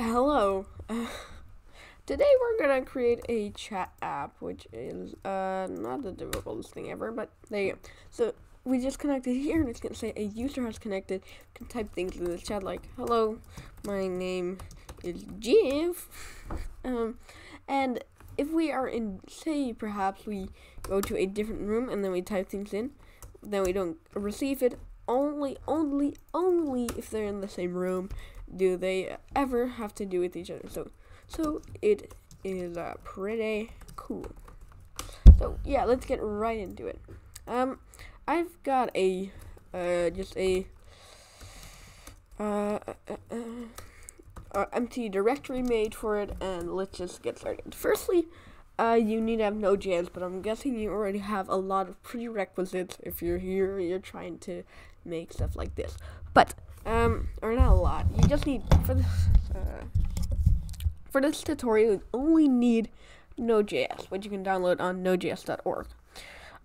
Hello. today we're gonna create a chat app, which is uh not the difficultest thing ever, but there you go. So we just connected here, and it's gonna say a user has connected. You can type things in the chat like "Hello, my name is Jeff," um, and if we are in, say, perhaps we go to a different room and then we type things in, then we don't receive it. Only, only, only if they're in the same room do they ever have to do with each other. So, so it is uh, pretty cool. So yeah, let's get right into it. Um, I've got a uh, just a uh, uh, uh, uh, empty directory made for it, and let's just get started. Firstly, uh, you need to have Node.js, but I'm guessing you already have a lot of prerequisites if you're here, you're trying to make stuff like this. But um, or not a lot. You just need for this uh, for this tutorial. You only need Node.js, which you can download on Node.js.org.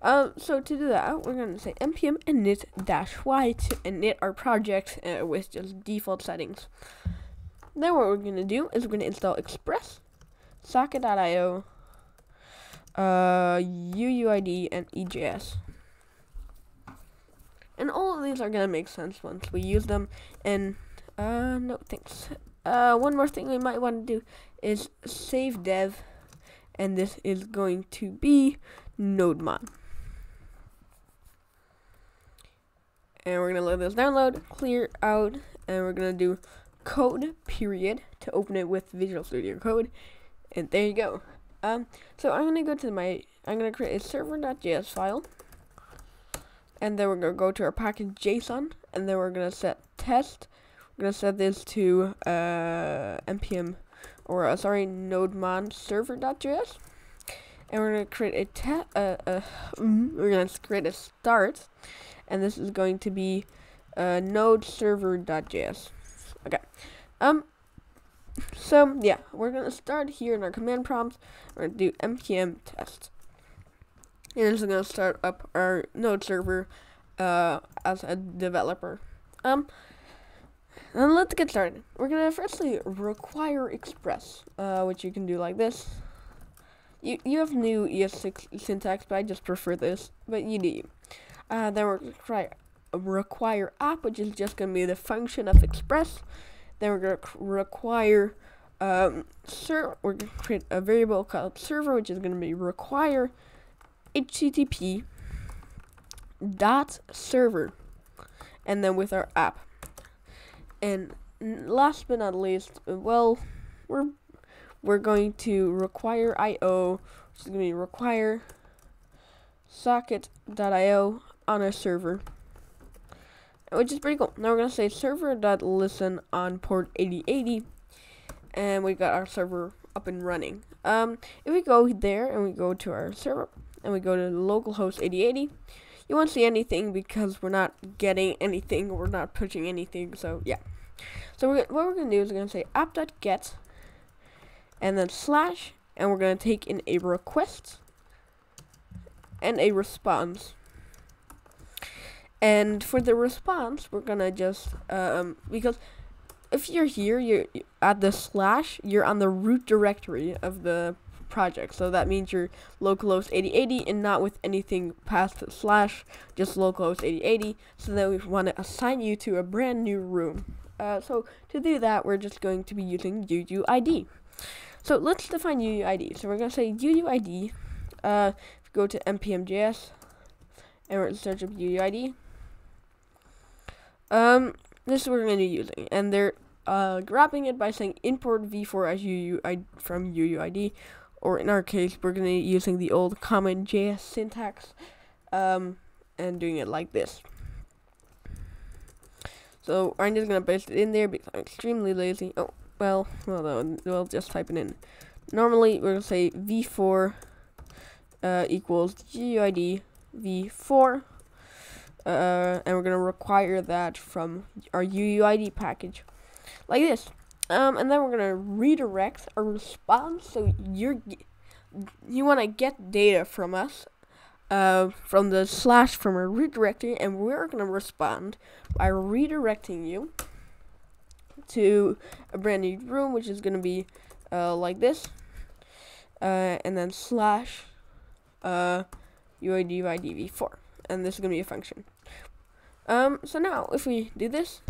Um, so to do that, we're gonna say npm init dash y to init our project uh, with just default settings. Then what we're gonna do is we're gonna install Express, Socket.io, uh, UUID, and EJS. And all of these are gonna make sense once we use them. And uh, no thanks. Uh, one more thing we might want to do is save dev, and this is going to be NodeMon. And we're gonna let this download, clear out, and we're gonna do code period to open it with Visual Studio Code. And there you go. Um, so I'm gonna go to my, I'm gonna create a server.js file and then we're gonna go to our package JSON, and then we're gonna set test. We're gonna set this to uh, npm or uh, sorry nodemon server.js, and we're gonna create a te- uh, uh, we're gonna create a start, and this is going to be uh, node server.js. Okay, um. So yeah, we're gonna start here in our command prompts. We're gonna do npm test and it's gonna start up our node server uh, as a developer. Um, and let's get started. We're gonna firstly require express, uh, which you can do like this. You you have new ES6 syntax, but I just prefer this. But you do you. Uh, then we're gonna require app, which is just gonna be the function of express. Then we're gonna require um, ser- we're gonna create a variable called server, which is gonna be require http dot server and then with our app. And last but not least well we're we're going to require io which is going to be require socket.io on our server which is pretty cool now we're going to say server.listen on port 8080 and we got our server up and running um if we go there and we go to our server and we go to localhost 8080, you won't see anything because we're not getting anything, we're not pushing anything, so yeah. So we're, what we're going to do is we're going to say app.get, and then slash, and we're going to take in a request, and a response. And for the response, we're going to just, um, because if you're here, you're at the slash, you're on the root directory of the project. So that means you're localhost 8080 and not with anything past the slash, just localhost 8080. So then we want to assign you to a brand new room. Uh, so to do that, we're just going to be using UUID. So let's define UUID. So we're going to say UUID. Uh, go to npm.js and we're to search up UUID. Um, this is what we're to be using, and they're uh, grabbing it by saying import v4 as UUID from UUID, or in our case, we're going to be using the old common JS syntax um, and doing it like this. So I'm just going to paste it in there because I'm extremely lazy. Oh, well, well, we'll just type it in. Normally, we're to say v4 uh, equals GUID v4. Uh, and we're going to require that from our UUID package. Like this. Um, and then we're gonna redirect a response. So you're you want to get data from us, uh, from the slash from a redirector, and we're gonna respond by redirecting you to a brand new room, which is going to be uh, like this. Uh, and then slash uh, UIDYDV4. And this is going to be a function. Um, so now, if we do this,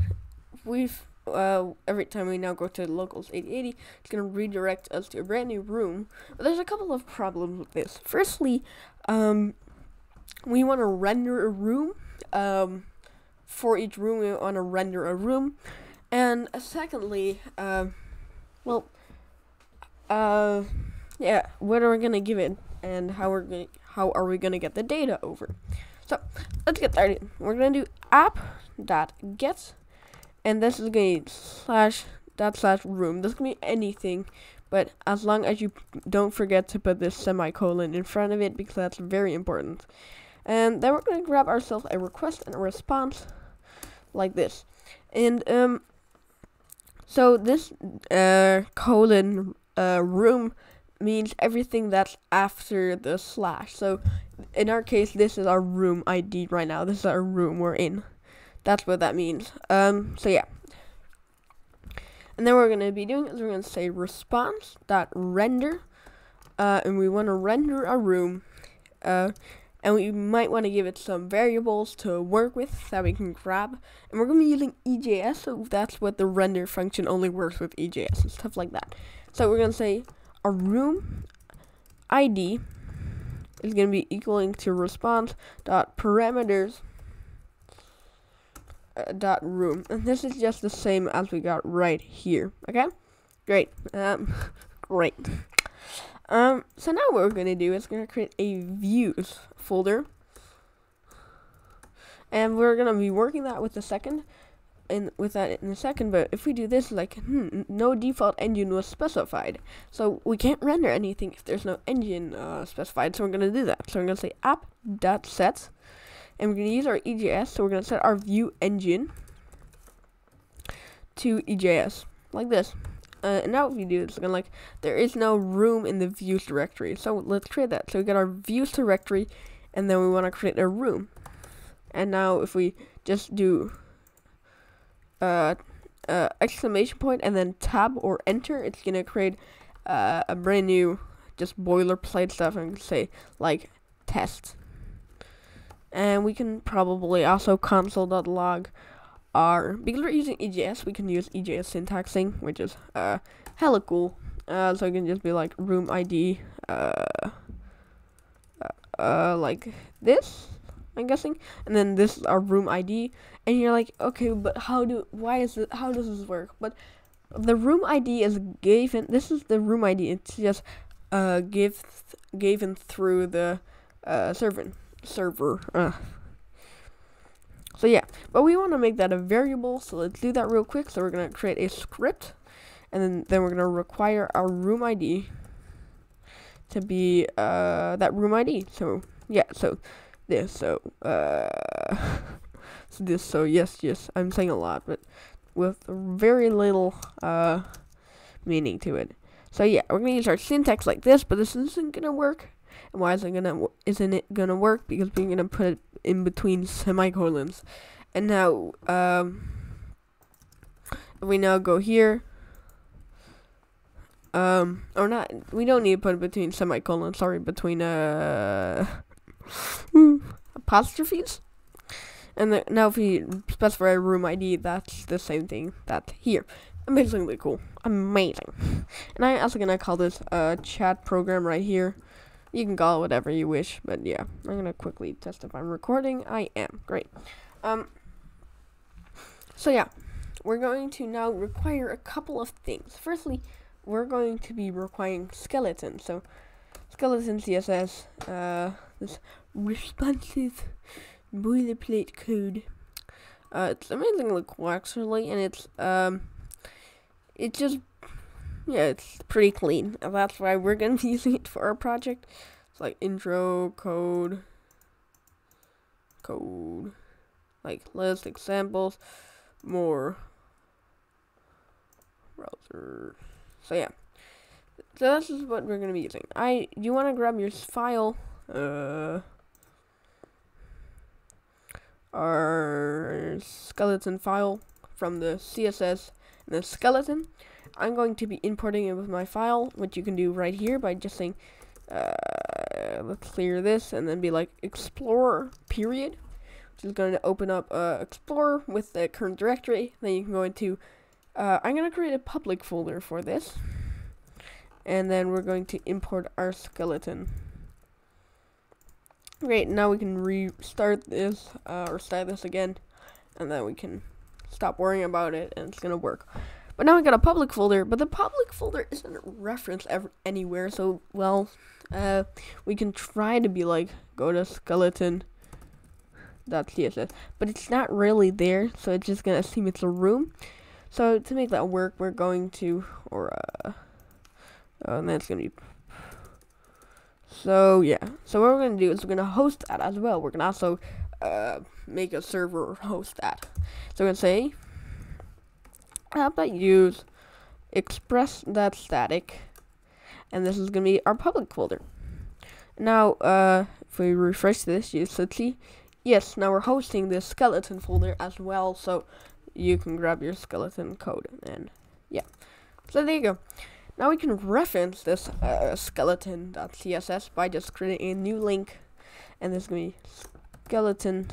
we've uh, every time we now go to locals 8080, it's going to redirect us to a brand new room. But there's a couple of problems with this. Firstly, um, we want to render a room. Um, for each room, we want to render a room. And uh, secondly, uh, well, uh, yeah, what are we going to give it? And how, we're how are we going to get the data over? So, let's get started. We're to do app dot get, and this is to be slash dot slash room. This can be anything, but as long as you don't forget to put this semicolon in front of it because that's very important. And then we're to grab ourselves a request and a response like this. And um, so this uh, colon uh, room means everything that's after the slash. So in our case, this is our room ID right now. This is our room we're in. That's what that means. Um, so yeah. And then we're going to be doing is we're going to say response dot render, uh, and we want to render a room, uh, and we might want to give it some variables to work with that we can grab. And we're going to be using EJS, so that's what the render function only works with EJS and stuff like that. So we're going to say a room ID is going to be equaling to response dot parameters uh, dot room, and this is just the same as we got right here. Okay, great. Um, great. Um, so now what we're gonna do is gonna create a views folder, and we're gonna be working that with the second, and with that in a second. But if we do this, like, hmm, no default engine was specified, so we can't render anything if there's no engine uh, specified. So we're gonna do that. So we're gonna say app dot set and we're going to use our EJS, so we're going to set our view engine to EJS, like this. Uh, and now if we do is going like, there is no room in the views directory, so let's create that. So we got our views directory, and then we want to create a room. And now if we just do uh, uh, exclamation point and then tab or enter, it's to create uh, a brand new just boilerplate stuff and say like test and we can probably also console.log our because we're using EJS, we can use EJS syntaxing, which is uh hella cool. Uh, so it can just be like room ID, uh, uh, uh, like this, I'm guessing, and then this is our room ID, and you're like, okay, but how do why is it how does this work? But the room ID is given. This is the room ID. It's just uh give given through the uh server server. Uh. So yeah, but we want to make that a variable, so let's do that real quick. So we're going to create a script, and then, then we're going to require our room ID to be uh, that room ID. So yeah, so this, so uh, so this, so yes, yes, I'm saying a lot, but with very little uh, meaning to it. So yeah, we're gonna use our syntax like this, but this isn't gonna work and why is it gonna isn't it gonna work? Because we're gonna put it in between semicolons. And now, um, we now go here. Um, or not, we don't need to put it between semicolons, sorry, between, uh, apostrophes. And the, now if we specify a room ID, that's the same thing that's here. Amazingly cool. Amazing. And I'm also gonna call this a chat program right here. You can call it whatever you wish, but yeah, I'm gonna quickly test if I'm recording. I am. Great. Um. So yeah, we're going to now require a couple of things. Firstly, we're going to be requiring skeleton. So, skeleton CSS, uh, this responsive boilerplate code. Uh, it's amazingly cool actually, and it's um, it just yeah, it's pretty clean. And that's why we're going to be using it for our project. It's like intro, code, code, like list, examples, more, browser. So yeah. So this is what we're going to be using. I, you want to grab your file, uh, our skeleton file from the CSS, and the skeleton. I'm going to be importing it with my file, which you can do right here by just saying, uh, let's clear this, and then be like explorer period, which is going to open up uh, explorer with the current directory. Then you can go into, uh, I'm going to create a public folder for this, and then we're going to import our skeleton. Great, now we can restart this, uh, or start this again, and then we can stop worrying about it, and it's gonna work. But now we got a public folder, but the public folder isn't referenced ever anywhere, so, well, uh, we can try to be like, go to skeleton.css, but it's not really there, so it's just gonna assume it's a room. So to make that work, we're going to, or, uh, uh and that's gonna be so yeah, so what we're gonna do is we're gonna host that as well. We're gonna also uh, make a server host that. So we're gonna say app.use express that static, and this is gonna be our public folder. Now, uh, if we refresh this, you should see, yes, now we're hosting this skeleton folder as well, so you can grab your skeleton code, and yeah. So there you go. Now we can reference this uh, skeleton.css by just creating a new link, and this is going to be skeleton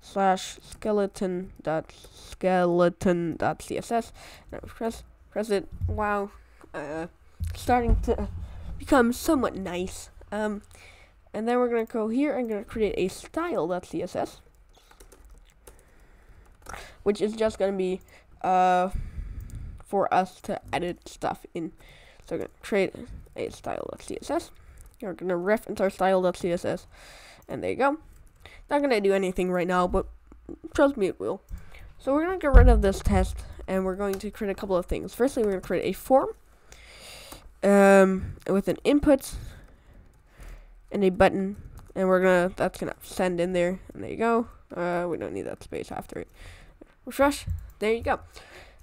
slash skeleton dot skeleton dot css. Now press press it. Wow, uh, starting to become somewhat nice. Um, and then we're gonna go here and gonna create a style dot css, which is just gonna be uh for us to edit stuff in. So we're going to create a style.css. We're going to reference our style.css. And there you go. Not going to do anything right now, but trust me, it will. So we're going to get rid of this test, and we're going to create a couple of things. Firstly, we're going to create a form um, with an input and a button. And we're to, that's going to send in there. And there you go. Uh, we don't need that space after it. Refresh. There you go.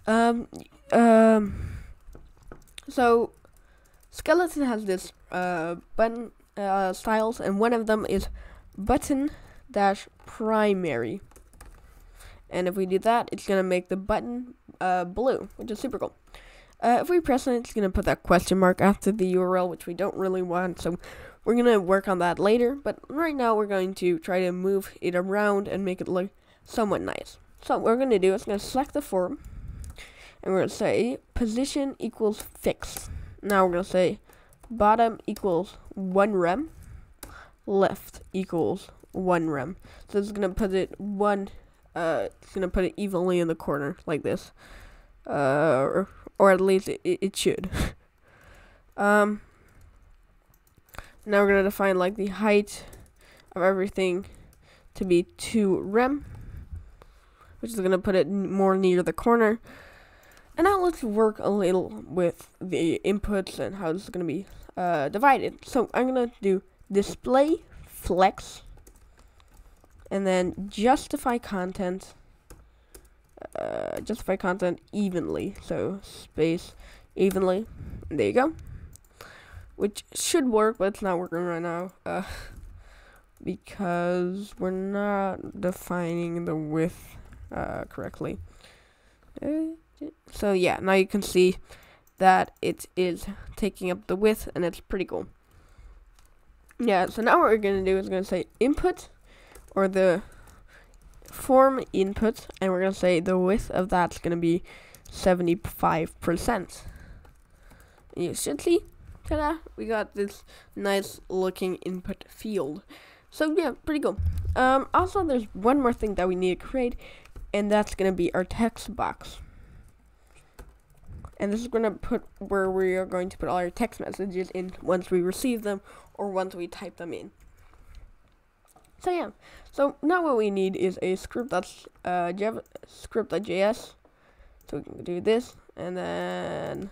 Um, um, so skeleton has this uh button uh styles, and one of them is button dash primary. And if we do that, it's gonna make the button uh blue, which is super cool. Uh, if we press it, it's gonna put that question mark after the URL, which we don't really want. So we're gonna work on that later. But right now, we're going to try to move it around and make it look somewhat nice. So what we're gonna do is gonna select the form and we're going to say position equals fixed. Now we're going to say bottom equals 1 rem, left equals 1 rem. So it's going to put it 1, uh, it's going to put it evenly in the corner, like this. Uh, or, or at least it, it should. um, now we're going to define, like, the height of everything to be 2 rem, which is going to put it more near the corner. And now let's work a little with the inputs and how this is going to be uh, divided. So I'm going to do display flex and then justify content uh, justify content evenly. So space evenly. There you go. Which should work, but it's not working right now. Uh, because we're not defining the width uh, correctly. So yeah, now you can see that it is taking up the width and it's pretty cool. Yeah, so now what we're going to do is going to say input or the form input and we're going to say the width of that's going to be 75%. You should see, ta-da, we got this nice looking input field. So yeah, pretty cool. Um, also, there's one more thing that we need to create, and that's going to be our text box and this is going to put where we are going to put all our text messages in once we receive them or once we type them in. So yeah, so now what we need is a script that's uh, script.js. So we can do this and then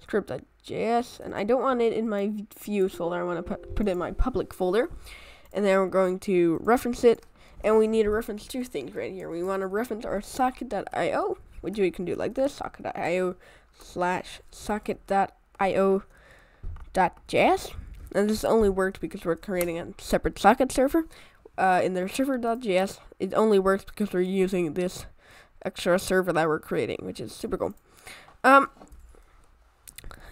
script.js, and I don't want it in my views folder. I want to put put it in my public folder, and then we're going to reference it, and we need to reference two things right here. We want to reference our socket.io which we can do like this, socket.io slash socket.io dot js. And this only worked because we're creating a separate socket server. Uh, in their server.js, it only works because we're using this extra server that we're creating, which is super cool. Um,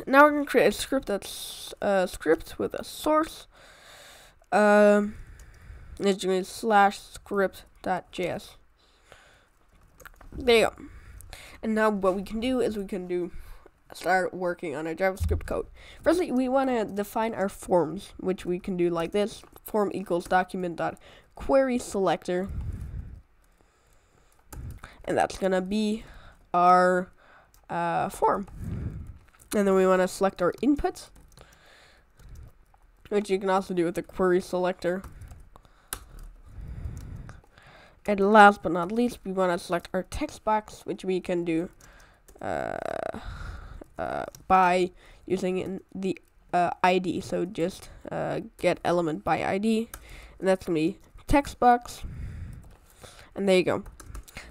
now we're gonna create a script that's a uh, script with a source. Um, it's going to be slash script.js. There you go. And now what we can do is we can do start working on our JavaScript code. Firstly, we want to define our forms, which we can do like this: form equals document dot query selector, and that's gonna be our uh, form. And then we want to select our inputs, which you can also do with the query selector. And last but not least, we want to select our text box, which we can do uh, uh, by using the uh, ID. So just uh, get element by ID, and that's gonna be text box. And there you go.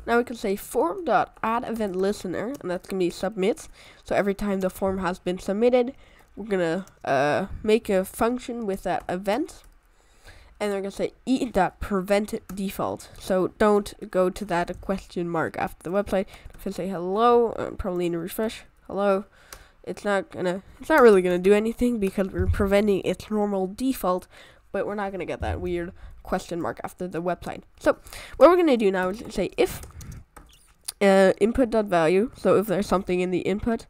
Now we can say form dot add event listener, and that's gonna be submit. So every time the form has been submitted, we're gonna uh, make a function with that event, and they're gonna say e dot prevent default. So don't go to that question mark after the website. If I say hello, uh, probably need to refresh. Hello. It's not gonna. It's not really gonna do anything because we're preventing its normal default, but we're not gonna get that weird question mark after the website. So what we're gonna do now is say if uh, input dot value. So if there's something in the input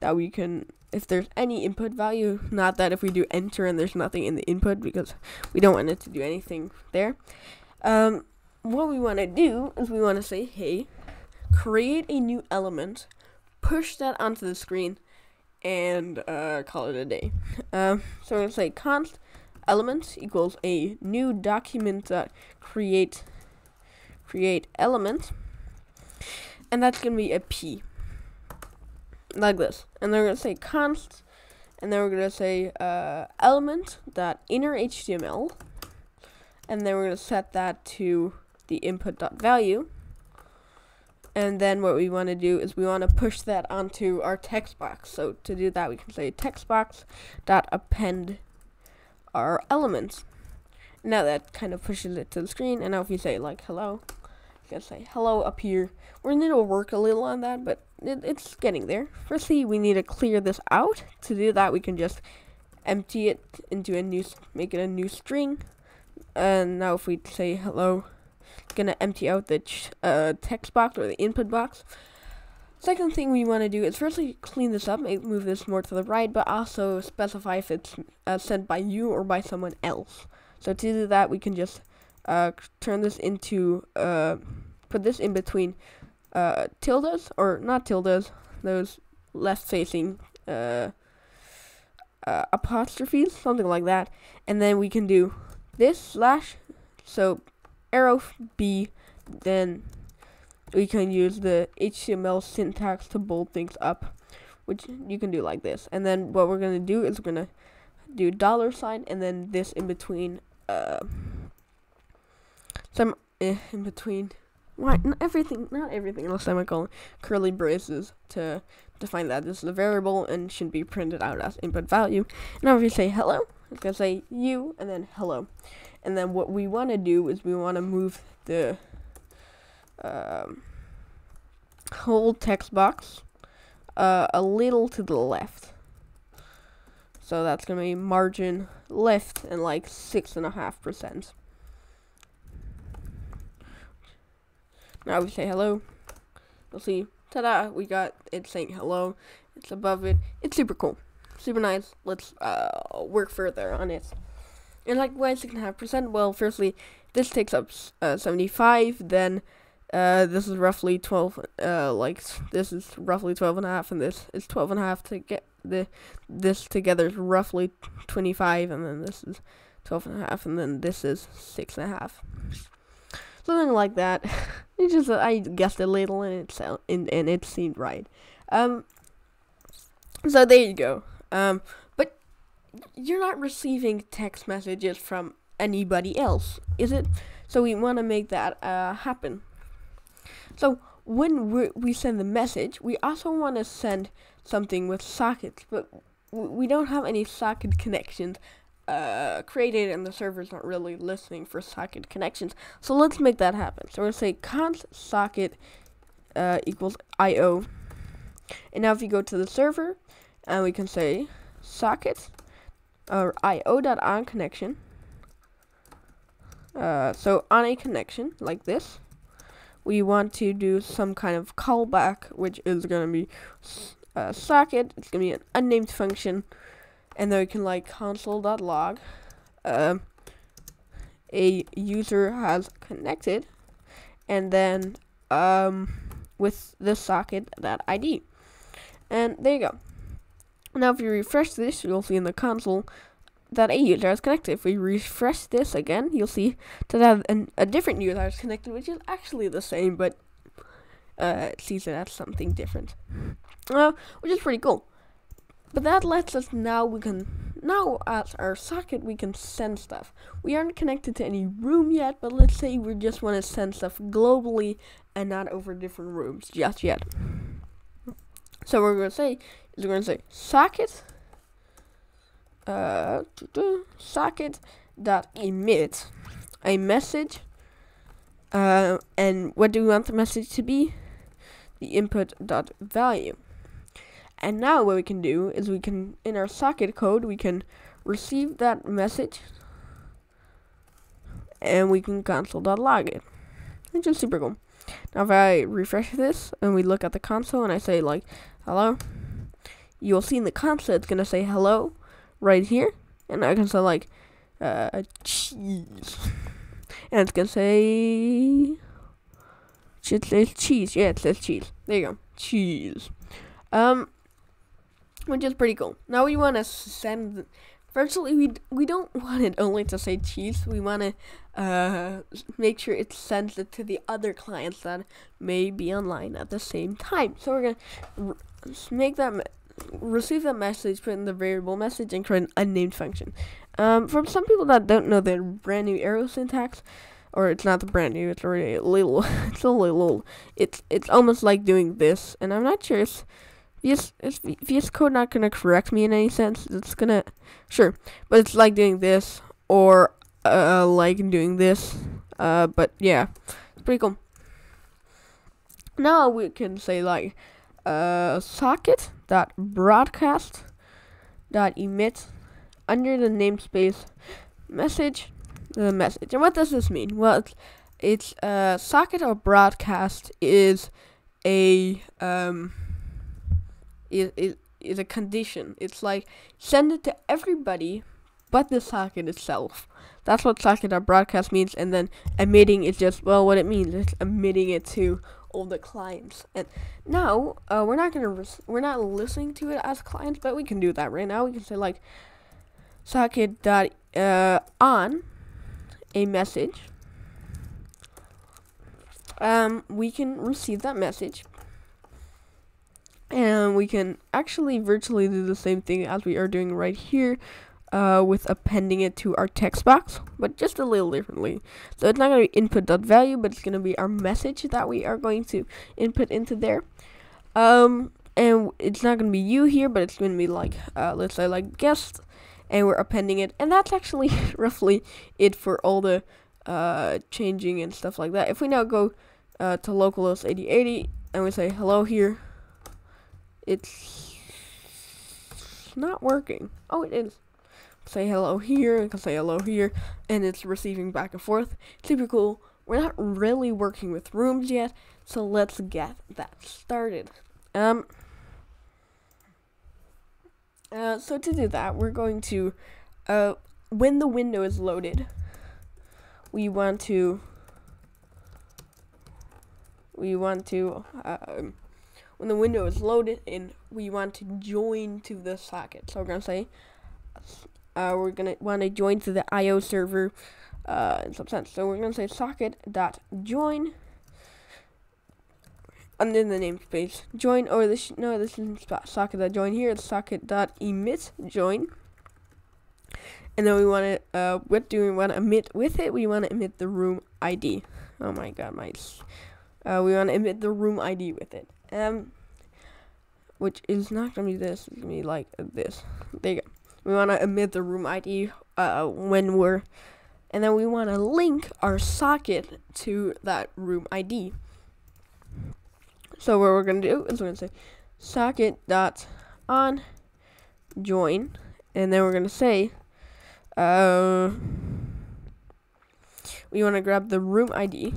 that we can, if there's any input value, not that if we do enter and there's nothing in the input because we don't want it to do anything there. Um, what we want to do is we want to say, hey, create a new element, push that onto the screen, and uh, call it a day. Um, so we're gonna say const element equals a new document that create create element and that's gonna be a p like this. And then we're gonna say const and then we're gonna say uh, element dot inner html and then we're gonna set that to the input dot value. And then what we want to do is we want to push that onto our text box. So to do that we can say text box dot append our elements. Now that kind of pushes it to the screen, and now if you say like hello, can say hello up here. We're gonna work a little on that, but it, it's getting there. Firstly, we need to clear this out. To do that, we can just empty it into a new, make it a new string. And now if we say hello, it's gonna empty out the uh, text box or the input box. Second thing we want to do is firstly clean this up, move this more to the right, but also specify if it's uh, sent by you or by someone else. So to do that, we can just uh, turn this into, uh, put this in between uh, tildes, or not tildes, those left-facing uh, uh, apostrophes, something like that. And then we can do this slash, so arrow B, then we can use the HTML syntax to bold things up, which you can do like this. And then what we're going to do is we're going to do dollar sign and then this in between, uh, some eh, in between, why, not everything, not everything, unless semicolon, curly braces to define that this is a variable and should be printed out as input value. Now if you say hello, it's to say you and then hello. And then what we want to do is we want to move the um, whole text box uh, a little to the left. So that's to be margin left and like six and a half percent. Now we say hello. You'll see, ta-da, we got it saying hello. It's above it. It's super cool. Super nice. Let's uh, work further on it. And like why six and a half percent? Well, firstly, this takes up uh, 75, then uh, this is roughly 12, uh, like, this is roughly 12 and a half, and this is 12 and a half to get the, this together is roughly 25, and then this is 12 and a half, and then this is six and a half. Something like that. it's just, uh, I guessed a little, and it, sound, and, and it seemed right. Um, so there you go. Um, but you're not receiving text messages from anybody else, is it? So we want to make that uh, happen. So when we send the message, we also want to send something with sockets, but we don't have any socket connections uh, created, and the server's not really listening for socket connections. So let's make that happen. So we're gonna say const socket uh, equals IO. And now if you go to the server, and we can say socket or IO.on connection. Uh, so on a connection like this, we want to do some kind of callback, which is going to be uh, socket. It's going to be an unnamed function, and then we can like console.log. Uh, a user has connected, and then um, with the socket that ID. And there you go. Now, if you refresh this, you'll see in the console that a user has connected. If we refresh this again, you'll see that an, a different user is connected, which is actually the same, but uh, it sees it as something different, uh, which is pretty cool. But that lets us now we can now as our socket we can send stuff. We aren't connected to any room yet, but let's say we just want to send stuff globally and not over different rooms just yet. So we're gonna say is we're gonna say socket uh, socket dot emit a message uh, and what do we want the message to be the input dot value and now what we can do is we can in our socket code we can receive that message and we can console dot log it which is super cool now if I refresh this and we look at the console and I say like hello you'll see in the console it's gonna say hello right here, and I can say like uh, cheese, and it's gonna say it says cheese. Yeah, it says cheese. There you go, cheese. Um, which is pretty cool. Now we want to send. Virtually, we we don't want it only to say cheese. We want to uh, make sure it sends it to the other clients that may be online at the same time. So we're gonna make that receive that message, put in the variable message, and create an unnamed function. Um, for some people that don't know the brand new arrow syntax, or it's not the brand new, it's already a little, it's a little. It's it's almost like doing this, and I'm not sure if VS, VS Code not gonna correct me in any sense. It's gonna, sure, but it's like doing this or uh like doing this. Uh, but yeah, it's pretty cool. Now we can say like uh socket dot broadcast dot emit under the namespace message the message. And what does this mean? Well, it's, it's uh, socket or broadcast is a um is, is is a condition. It's like send it to everybody but the socket itself. That's what socket broadcast means, and then emitting is just well what it means. It's emitting it to all the clients. And now uh, we're not gonna we're not listening to it as clients, but we can do that right now. We can say like socket dot uh, on a message. Um, we can receive that message, and we can actually virtually do the same thing as we are doing right here uh, with appending it to our text box, but just a little differently. So it's not going to be input.value, but it's going to be our message that we are going to input into there. Um, and it's not going to be you here, but it's going to be like, uh, let's say like guest, and we're appending it. And that's actually roughly it for all the uh, changing and stuff like that. If we now go uh, to localhost 8080 and we say hello here, it's not working. Oh, it is say hello here, and can say hello here, and it's receiving back and forth. Super cool. We're not really working with rooms yet, so let's get that started. Um, uh, so to do that, we're going to, uh, when the window is loaded, we want to, we want to, um, when the window is loaded and we want to join to the socket. So we're to say uh, we're gonna want to join to the IO server uh, in some sense. So we're gonna say socket dot join under the namespace join or this no this is socket dot join here. It's socket dot emit join. And then we want to, uh, what do we want to emit with it? We want to emit the room ID. Oh my god, my, uh, we want to emit the room ID with it. Um, which is not to be this, it's to be like this. There you go we want to emit the room ID uh, when we're, and then we want to link our socket to that room ID. So what we're gonna do is we're gonna say socket dot on join, and then we're gonna say, uh, we want to grab the room ID,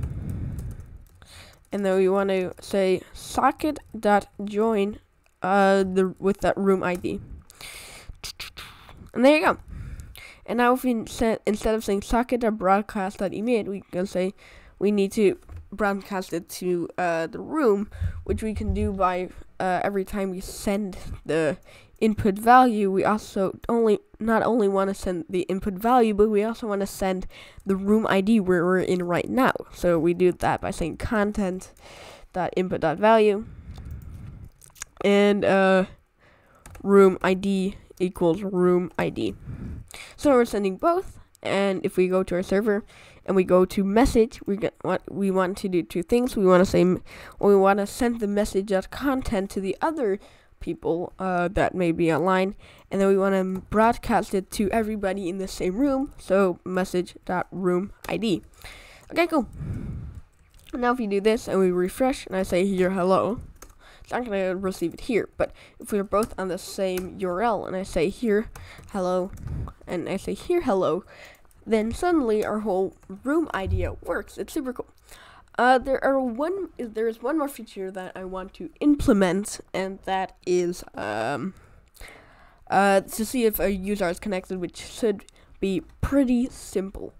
and then we want to say socket dot join, uh, the with that room ID, and there you go. And now if we set instead of saying socket dot broadcast dot emit, we can say we need to broadcast it to uh, the room, which we can do by uh, every time we send the input value, we also only not only want to send the input value, but we also want to send the room ID where we're in right now. So we do that by saying content dot input dot value and uh, room ID equals room ID. So we're sending both, and if we go to our server and we go to message, we get what we want to do two things. We want to say we want to send the message content to the other people uh, that may be online, and then we want to broadcast it to everybody in the same room. So message dot room ID. Okay, cool. Now if you do this and we refresh, and I say here hello, it's not gonna receive it here. But if we're both on the same URL, and I say here hello, and I say here hello, then suddenly our whole room idea works. It's super cool. Uh, there are one. There is one more feature that I want to implement, and that is um, uh, to see if a user is connected, which should be pretty simple.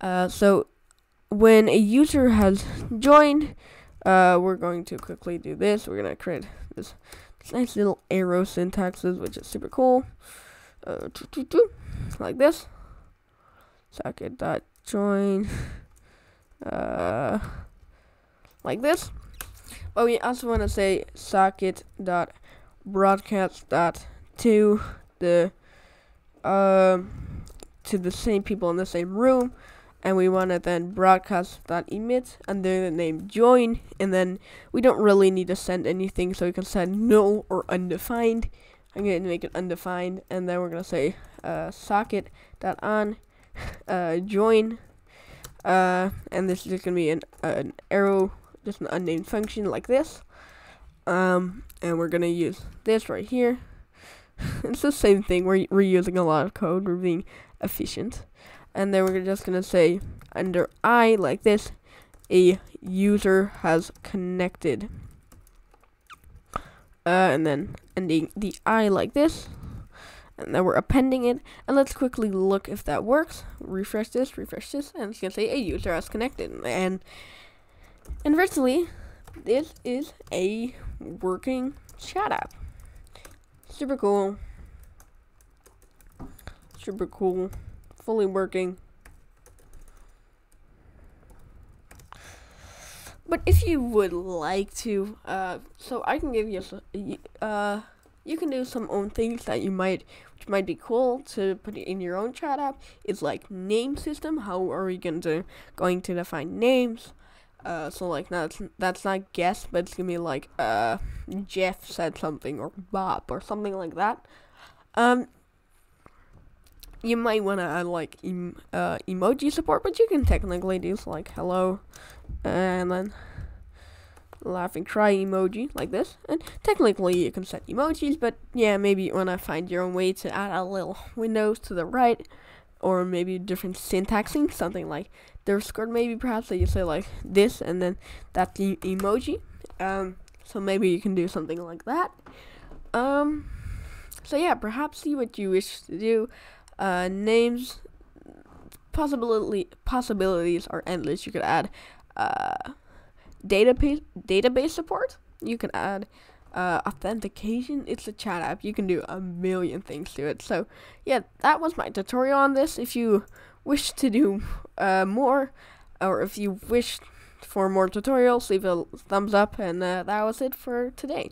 Uh, so when a user has joined, uh, we're going to quickly do this. We're gonna create this, this nice little arrow syntaxes, which is super cool. Uh, like this. Socket dot join. Uh like this. But we also want to say socket dot broadcast dot to the um to the same people in the same room and we want to then broadcast dot emit under the name join and then we don't really need to send anything so we can send null or undefined i'm going to make it undefined and then we're going to say uh, socket dot on uh, join uh, and this is going to be an, uh, an arrow just an unnamed function like this. Um, and we're gonna use this right here. it's the same thing. We're we're using a lot of code. We're being efficient, and then we're just gonna say under i like this, a user has connected. Uh, and then ending the i like this, and then we're appending it. And let's quickly look if that works. Refresh this, refresh this, and it's gonna say a user has connected. And Inversely, this is a working chat app. Super cool. Super cool. Fully working. But if you would like to, uh, so I can give you, uh, you can do some own things that you might, which might be cool to put in your own chat app. It's like name system. How are we going to going to define names? Uh, so like that's that's not guess, but it's gonna be like uh Jeff said something or Bob or something like that. Um, you might wanna add like em- uh emoji support, but you can technically do like hello, and then laughing cry emoji like this. And technically you can set emojis, but yeah, maybe you wanna find your own way to add a little windows to the right or maybe different syntaxing, something like there's scored maybe perhaps that you say like this and then that's the emoji. Um, so maybe you can do something like that. Um, so yeah, perhaps see what you wish to do. Uh, names, possibility possibilities are endless. You could add uh, database database support. You can add uh, authentication. It's a chat app. You can do a million things to it. So, yeah, that was my tutorial on this. If you wish to do uh, more, or if you wish for more tutorials, leave a thumbs up. And uh, that was it for today.